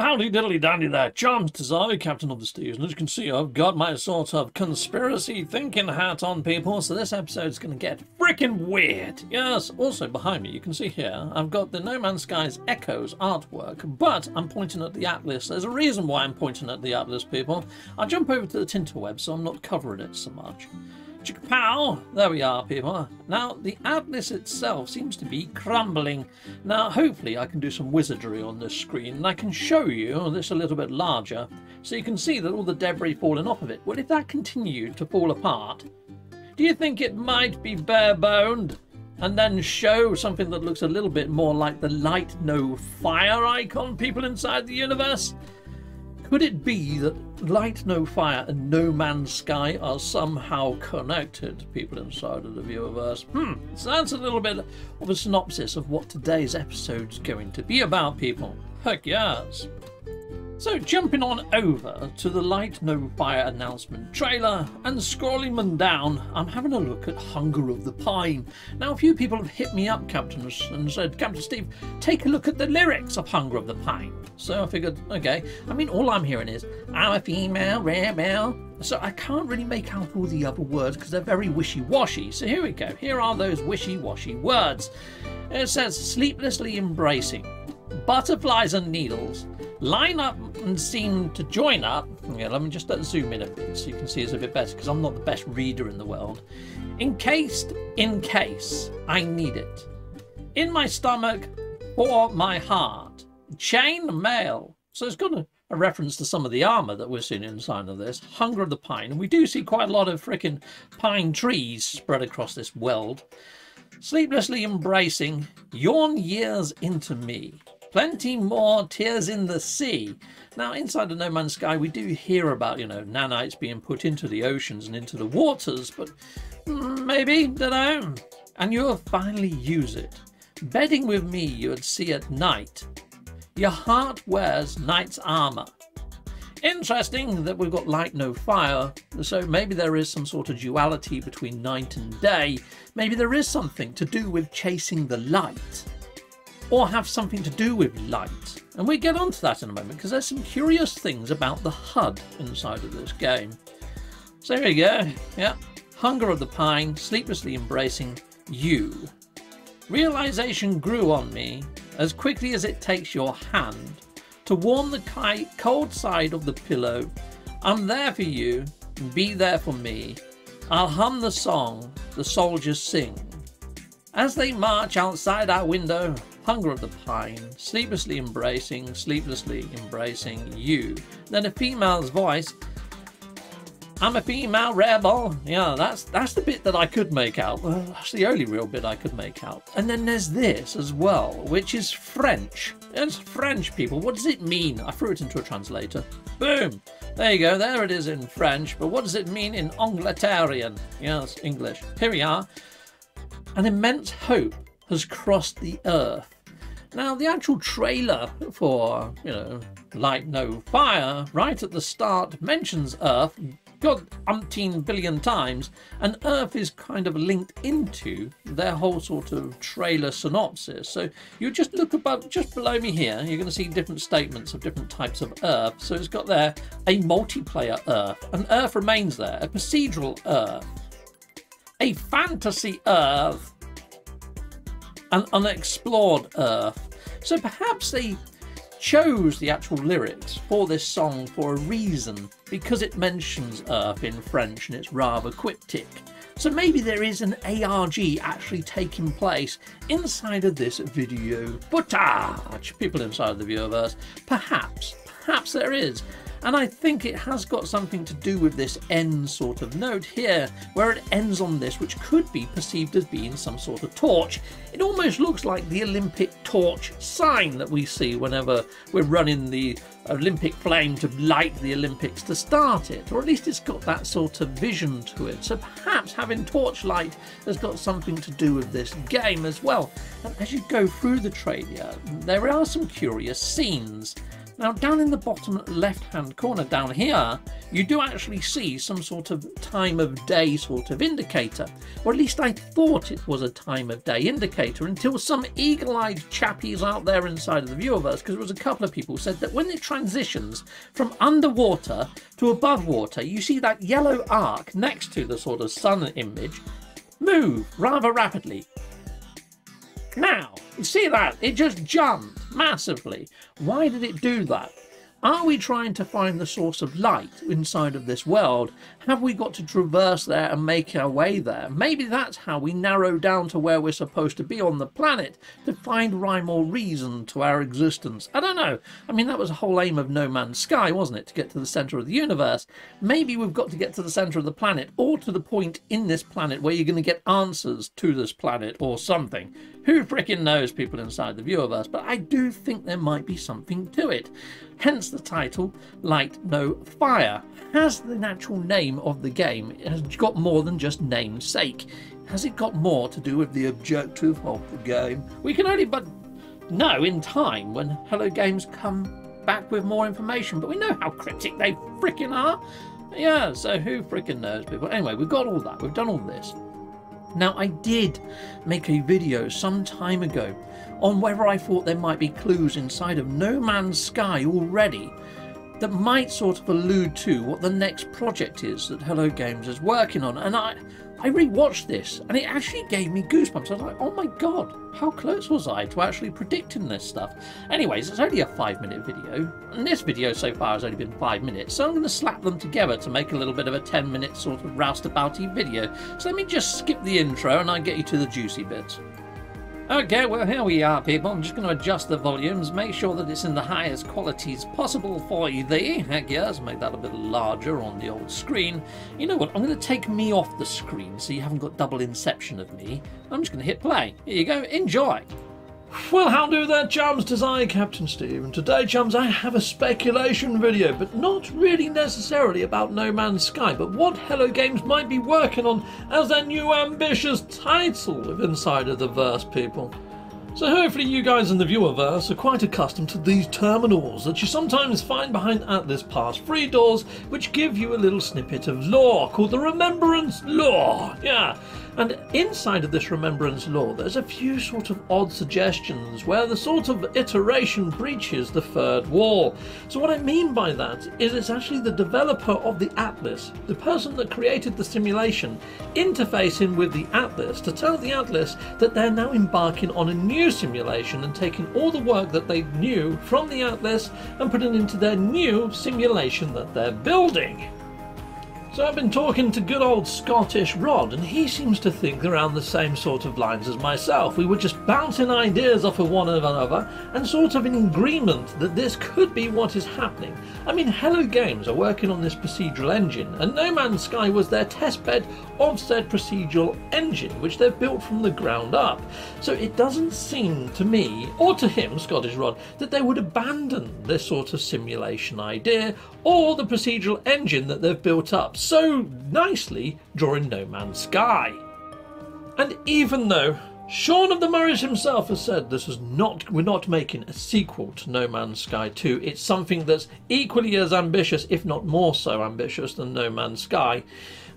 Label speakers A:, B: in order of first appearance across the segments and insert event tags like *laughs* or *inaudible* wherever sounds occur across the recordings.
A: Howdy diddly dandy there. Charms Desire, Captain of the. And as you can see, I've got my sort of conspiracy thinking hat on, people. So this episode's going to get freaking weird. Yes, also behind me, you can see here, I've got the No Man's Skies Echoes artwork, but I'm pointing at the Atlas. There's a reason why I'm pointing at the Atlas, people. I jump over to the Tinterweb, so I'm not covering it so much. Chickapow! There we are, people. Now, the atlas itself seems to be crumbling. Now, hopefully I can do some wizardry on this screen, and I can show you this a little bit larger, so you can see that all the debris falling off of it. Well, if that continued to fall apart, do you think it might be bare-boned? And then show something that looks a little bit more like the light no fire icon people inside the universe? Could it be that Light No Fire and No Man's Sky are somehow connected, people inside of the viewerverse? Hmm, so that's a little bit of a synopsis of what today's episode's going to be about, people. Heck yes. So jumping on over to the Light No Fire announcement trailer and scrolling them down, I'm having a look at Hunger of the Pine. Now a few people have hit me up, Captain, and said, Captain Steve, take a look at the lyrics of Hunger of the Pine. So I figured, okay, I mean all I'm hearing is, I'm a female rebel. So I can't really make out all the other words because they're very wishy-washy. So here we go, here are those wishy-washy words. It says, sleeplessly embracing, butterflies and needles, line up and seem to join up. Yeah, let me just uh, zoom in a bit so you can see it's a bit better because I'm not the best reader in the world. Encased in case I need it. In my stomach or my heart. Chain mail. So it's got a, a reference to some of the armour that we're seeing inside of this. Hunger of the pine. And we do see quite a lot of freaking pine trees spread across this world. Sleeplessly embracing, yawn years into me. Plenty more tears in the sea. Now, inside the No Man's Sky, we do hear about, you know, nanites being put into the oceans and into the waters, but mm, maybe, don't know. And you'll finally use it. Bedding with me you'd see at night. Your heart wears knight's armour. Interesting that we've got light no fire, so maybe there is some sort of duality between night and day. Maybe there is something to do with chasing the light or have something to do with light. And we get onto that in a moment because there's some curious things about the HUD inside of this game. So here we go. Yeah. Hunger of the Pine, sleeplessly embracing you. Realization grew on me as quickly as it takes your hand to warm the cold side of the pillow. I'm there for you, be there for me. I'll hum the song the soldiers sing. As they march outside our window, hunger of the pine, sleeplessly embracing, sleeplessly embracing you. Then a female's voice, I'm a female rebel. Yeah, that's that's the bit that I could make out. That's the only real bit I could make out. And then there's this as well, which is French. It's French, people. What does it mean? I threw it into a translator. Boom! There you go. There it is in French. But what does it mean in Angleterian? Yes, English. Here we are. An immense hope has crossed the earth now, the actual trailer for, you know, Light No Fire, right at the start, mentions Earth, God umpteen billion times, and Earth is kind of linked into their whole sort of trailer synopsis. So you just look above, just below me here, you're going to see different statements of different types of Earth. So it's got there a multiplayer Earth, an Earth remains there, a procedural Earth, a fantasy Earth, an unexplored Earth. So perhaps they chose the actual lyrics for this song for a reason, because it mentions Earth in French and it's rather cryptic. So maybe there is an ARG actually taking place inside of this video footage. People inside the viewerverse, perhaps, perhaps there is. And I think it has got something to do with this end sort of note here, where it ends on this, which could be perceived as being some sort of torch. It almost looks like the Olympic torch sign that we see whenever we're running the Olympic flame to light the Olympics to start it, or at least it's got that sort of vision to it. So perhaps having torchlight has got something to do with this game as well. And as you go through the trailer, there are some curious scenes Now, down in the bottom left hand corner down here, you do actually see some sort of time of day sort of indicator. Or at least I thought it was a time of day indicator until some eagle eyed chappies out there inside of the viewerverse, because there was a couple of people said that when it transitions from underwater to above water, you see that yellow arc next to the sort of sun image move rather rapidly. Now, you see that? It just jumped massively. Why did it do that? Are we trying to find the source of light inside of this world? Have we got to traverse there and make our way there? Maybe that's how we narrow down to where we're supposed to be on the planet to find rhyme or reason to our existence. I don't know. I mean, that was the whole aim of No Man's Sky, wasn't it? To get to the center of the universe. Maybe we've got to get to the center of the planet or to the point in this planet where you're going to get answers to this planet or something. Who fricking knows, people inside the viewerverse? But I do think there might be something to it. Hence the title, Light No Fire. Has the natural name of the game It has got more than just namesake? Has it got more to do with the objective of the game? We can only but know in time when Hello Games come back with more information, but we know how cryptic they fricking are. Yeah, so who fricking knows, people? Anyway, we've got all that. We've done all this. Now, I did make a video some time ago on whether I thought there might be clues inside of No Man's Sky already that might sort of allude to what the next project is that Hello Games is working on. And I, I rewatched this and it actually gave me goosebumps. I was like, oh my god, how close was I to actually predicting this stuff? Anyways, it's only a five minute video, and this video so far has only been five minutes, so I'm going to slap them together to make a little bit of a 10 minute sort of roustabouty video. So let me just skip the intro and I'll get you to the juicy bits. Okay, well here we are people. I'm just going to adjust the volumes, make sure that it's in the highest qualities possible for you there. Heck yes, make that a bit larger on the old screen. You know what, I'm going to take me off the screen so you haven't got double inception of me. I'm just going to hit play. Here you go, enjoy. Well, how do there, chums? Tis I, Captain Steve, and today, chums, I have a speculation video, but not really necessarily about No Man's Sky, but what Hello Games might be working on as their new ambitious title of Inside of the Verse, people. So hopefully you guys in the viewerverse are quite accustomed to these terminals that you sometimes find behind Atlas Pass free doors which give you a little snippet of lore called the Remembrance Lore. Yeah, and inside of this remembrance lore, there's a few sort of odd suggestions where the sort of iteration breaches the third wall. So, what I mean by that is it's actually the developer of the Atlas, the person that created the simulation, interfacing with the Atlas to tell the Atlas that they're now embarking on a new simulation and taking all the work that they knew from the Atlas and putting it into their new simulation that they're building. So I've been talking to good old Scottish Rod, and he seems to think around the same sort of lines as myself. We were just bouncing ideas off of one another, and sort of in agreement that this could be what is happening. I mean, Hello Games are working on this procedural engine, and No Man's Sky was their testbed of said procedural engine, which they've built from the ground up. So it doesn't seem to me, or to him, Scottish Rod, that they would abandon this sort of simulation idea or the procedural engine that they've built up so nicely during No Man's Sky. And even though Sean of the Murrays himself has said this is not we're not making a sequel to No Man's Sky 2. It's something that's equally as ambitious, if not more so ambitious than No Man's Sky.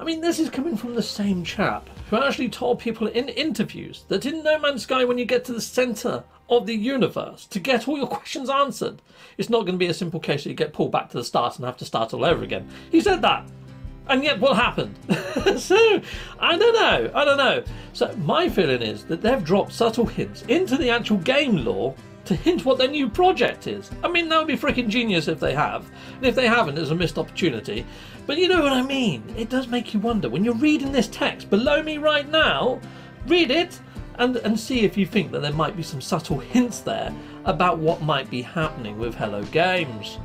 A: I mean, this is coming from the same chap who actually told people in interviews that in No Man's Sky, when you get to the centre of the universe to get all your questions answered, it's not going to be a simple case that you get pulled back to the start and have to start all over again. He said that. And yet, what happened? *laughs* so, I don't know. I don't know. So, my feeling is that they've dropped subtle hints into the actual game lore to hint what their new project is. I mean, that would be freaking genius if they have. And if they haven't, it's a missed opportunity. But you know what I mean? It does make you wonder. When you're reading this text below me right now, read it and, and see if you think that there might be some subtle hints there about what might be happening with Hello Games.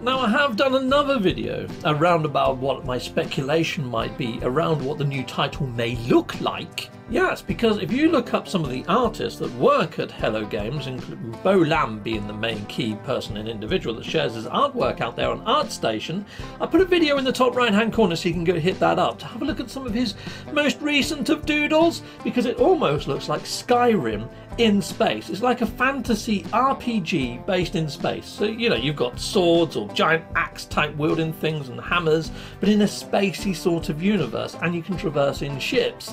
A: Now, I have done another video around about what my speculation might be around what the new title may look like Yes, because if you look up some of the artists that work at Hello Games, including Beau Lamb being the main key person and individual that shares his artwork out there on ArtStation, I put a video in the top right hand corner so you can go hit that up to have a look at some of his most recent of doodles, because it almost looks like Skyrim in space. It's like a fantasy RPG based in space. So, you know, you've got swords or giant axe type wielding things and hammers, but in a spacey sort of universe, and you can traverse in ships.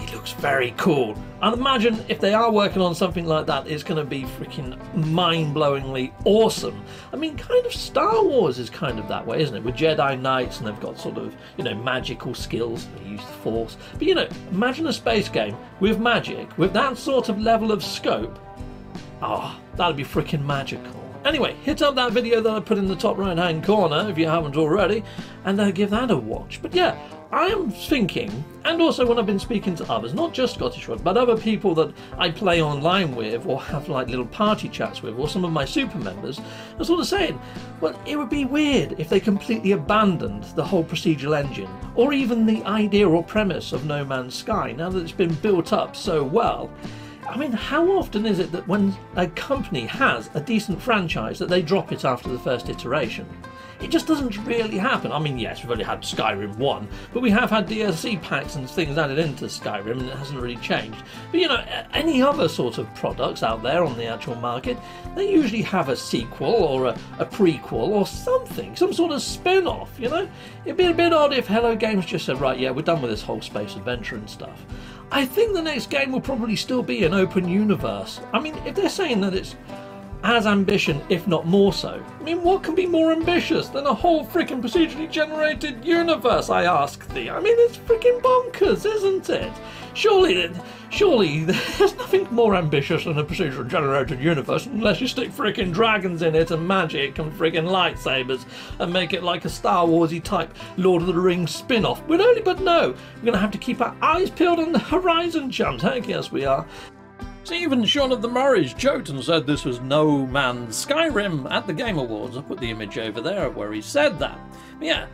A: It looks very cool. I'd imagine if they are working on something like that, it's going to be freaking mind blowingly awesome. I mean, kind of Star Wars is kind of that way, isn't it? With Jedi Knights and they've got sort of, you know, magical skills, they use the Force. But, you know, imagine a space game with magic, with that sort of level of scope. Ah, oh, that'd be freaking magical. Anyway, hit up that video that I put in the top right hand corner if you haven't already, and uh, give that a watch. But yeah, I am thinking, and also when I've been speaking to others, not just Scottish Rod, but other people that I play online with or have like little party chats with, or some of my super members, I'm sort of saying, well, it would be weird if they completely abandoned the whole procedural engine, or even the idea or premise of No Man's Sky, now that it's been built up so well. I mean, how often is it that when a company has a decent franchise that they drop it after the first iteration? It just doesn't really happen. I mean, yes, we've only had Skyrim 1, but we have had DLC packs and things added into Skyrim, and it hasn't really changed. But you know, any other sort of products out there on the actual market, they usually have a sequel or a, a prequel or something, some sort of spin off, you know? It'd be a bit odd if Hello Games just said, right, yeah, we're done with this whole space adventure and stuff. I think the next game will probably still be an open universe. I mean, if they're saying that it's as ambition, if not more so. I mean, what can be more ambitious than a whole freaking procedurally generated universe, I ask thee? I mean, it's freaking bonkers, isn't it? Surely, surely there's nothing more ambitious than a procedurally generated universe unless you stick freaking dragons in it and magic and freaking lightsabers and make it like a Star Warsy type Lord of the Rings spin off. We'd only but know. We're going to have to keep our eyes peeled on the horizon, chums. Heck eh? yes, we are. Even Sean of the Murrays joked and said this was no man's Skyrim at the Game Awards. I put the image over there where he said that. But yeah,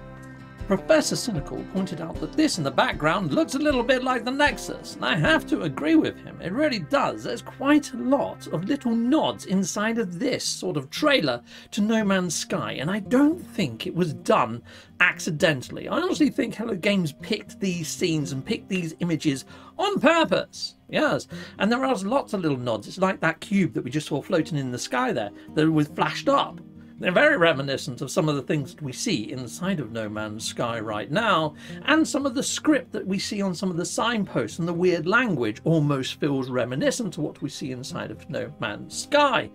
A: Professor Cynical pointed out that this in the background looks a little bit like the Nexus, and I have to agree with him. It really does. There's quite a lot of little nods inside of this sort of trailer to No Man's Sky, and I don't think it was done accidentally. I honestly think Hello Games picked these scenes and picked these images on purpose. Yes, and there are lots of little nods. It's like that cube that we just saw floating in the sky there that was flashed up. They're very reminiscent of some of the things that we see inside of No Man's Sky right now, and some of the script that we see on some of the signposts and the weird language almost feels reminiscent to what we see inside of No Man's Sky.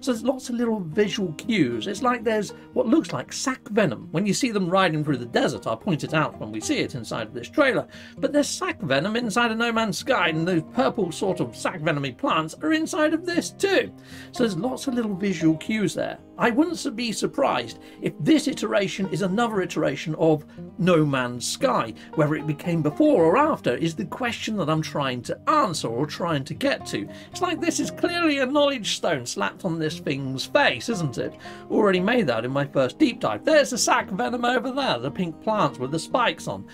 A: So there's lots of little visual cues. It's like there's what looks like sac venom. When you see them riding through the desert, I'll point it out when we see it inside of this trailer. But there's sac venom inside of No Man's Sky, and those purple sort of sac venomy plants are inside of this too. So there's lots of little visual cues there. I wouldn't be surprised if this iteration is another iteration of No Man's Sky. Whether it became before or after is the question that I'm trying to answer or trying to get to. It's like this is clearly a knowledge stone slapped on this thing's face, isn't it? Already made that in my first deep dive. There's the sac venom over there, the pink plants with the spikes on.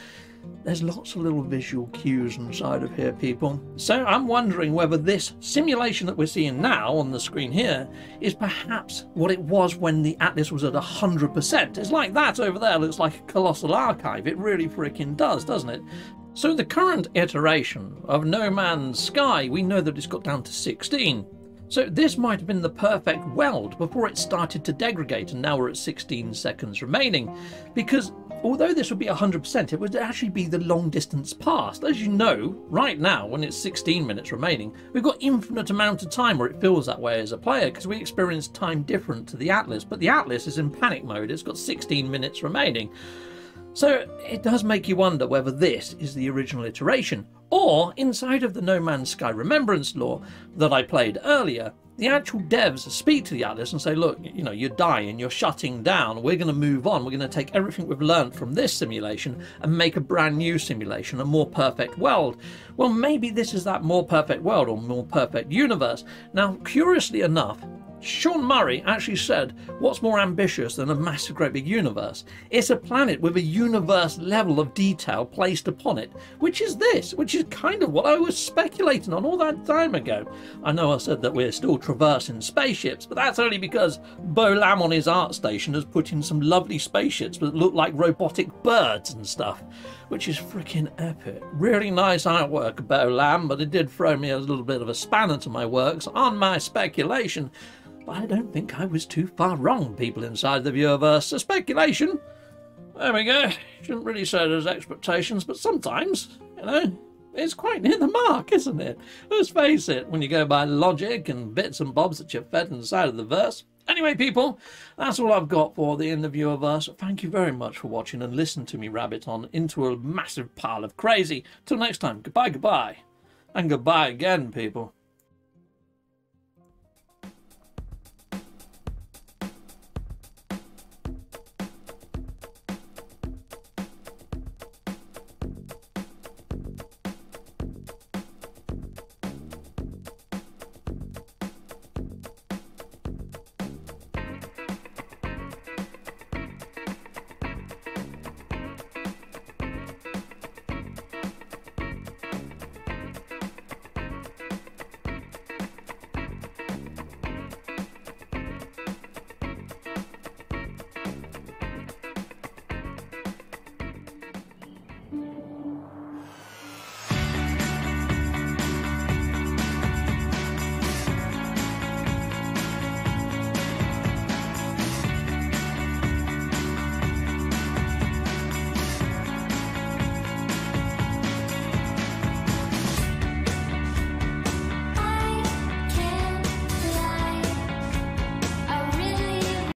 A: There's lots of little visual cues inside of here, people. So I'm wondering whether this simulation that we're seeing now on the screen here is perhaps what it was when the Atlas was at 100%. It's like that over there looks like a colossal archive. It really freaking does, doesn't it? So the current iteration of No Man's Sky, we know that it's got down to 16. So this might have been the perfect weld before it started to degrade and now we're at 16 seconds remaining. Because although this would be 100%, it would actually be the long distance past. As you know, right now, when it's 16 minutes remaining, we've got infinite amount of time where it feels that way as a player because we experience time different to the Atlas. But the Atlas is in panic mode, it's got 16 minutes remaining. So it does make you wonder whether this is the original iteration, or inside of the No Man's Sky Remembrance lore that I played earlier, the actual devs speak to the Atlas and say, look, you know, you're dying, you're shutting down, we're going to move on, we're going to take everything we've learned from this simulation and make a brand new simulation, a more perfect world. Well, maybe this is that more perfect world or more perfect universe. Now, curiously enough, Sean Murray actually said, What's more ambitious than a massive, great big universe? It's a planet with a universe level of detail placed upon it, which is this, which is kind of what I was speculating on all that time ago. I know I said that we're still traversing spaceships, but that's only because Beau Lamb on his art station has put in some lovely spaceships that look like robotic birds and stuff, which is freaking epic. Really nice artwork, Beau Lamb, but it did throw me a little bit of a spanner to my works on my speculation. I don't think I was too far wrong, people inside the viewerverse. So speculation. There we go. Shouldn't really say there's expectations, but sometimes, you know, it's quite near the mark, isn't it? Let's face it, when you go by logic and bits and bobs that you're fed inside of the verse. Anyway, people, that's all I've got for the Interviewerverse. Thank you very much for watching and listen to me rabbit on into a massive pile of crazy. Till next time, goodbye, goodbye. And goodbye again, people.